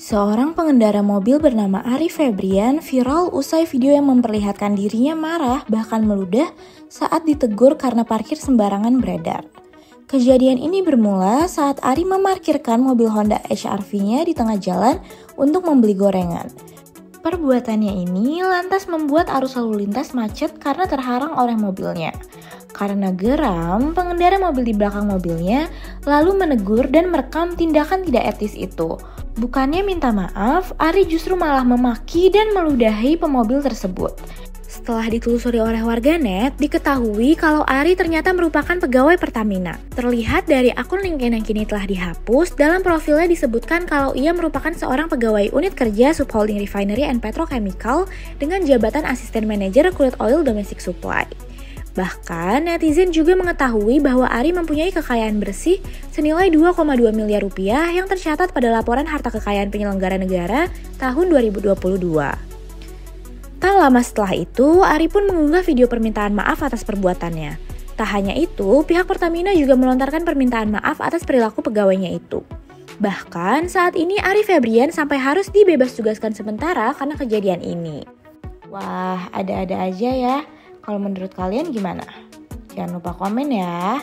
Seorang pengendara mobil bernama Ari Febrian viral usai video yang memperlihatkan dirinya marah bahkan meludah saat ditegur karena parkir sembarangan beredar. Kejadian ini bermula saat Ari memarkirkan mobil Honda HR-V-nya di tengah jalan untuk membeli gorengan. Perbuatannya ini lantas membuat arus lalu lintas macet karena terharang oleh mobilnya. Karena geram, pengendara mobil di belakang mobilnya lalu menegur dan merekam tindakan tidak etis itu. Bukannya minta maaf, Ari justru malah memaki dan meludahi pemobil tersebut. Setelah ditelusuri oleh warganet, diketahui kalau Ari ternyata merupakan pegawai Pertamina. Terlihat dari akun LinkedIn yang kini telah dihapus, dalam profilnya disebutkan kalau ia merupakan seorang pegawai unit kerja Subholding Refinery and Petrochemical dengan jabatan asisten manajer crude oil domestic supply. Bahkan, netizen juga mengetahui bahwa Ari mempunyai kekayaan bersih senilai 2,2 miliar rupiah yang tercatat pada laporan harta kekayaan penyelenggara negara tahun 2022. Tak lama setelah itu, Ari pun mengunggah video permintaan maaf atas perbuatannya. Tak hanya itu, pihak Pertamina juga melontarkan permintaan maaf atas perilaku pegawainya itu. Bahkan saat ini Ari Febrian sampai harus dibebas tugaskan sementara karena kejadian ini. Wah, ada-ada aja ya. Kalau menurut kalian gimana? Jangan lupa komen ya.